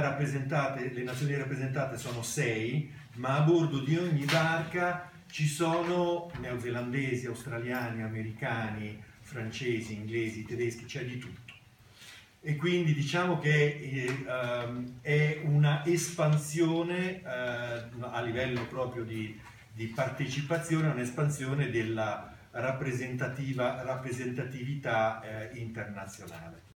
rappresentate, le nazioni rappresentate sono sei, ma a bordo di ogni barca ci sono neozelandesi, australiani, americani, francesi, inglesi, tedeschi, c'è di tutto. E quindi diciamo che eh, um, è una espansione eh, a livello proprio di, di partecipazione, un'espansione della rappresentativa, rappresentatività eh, internazionale.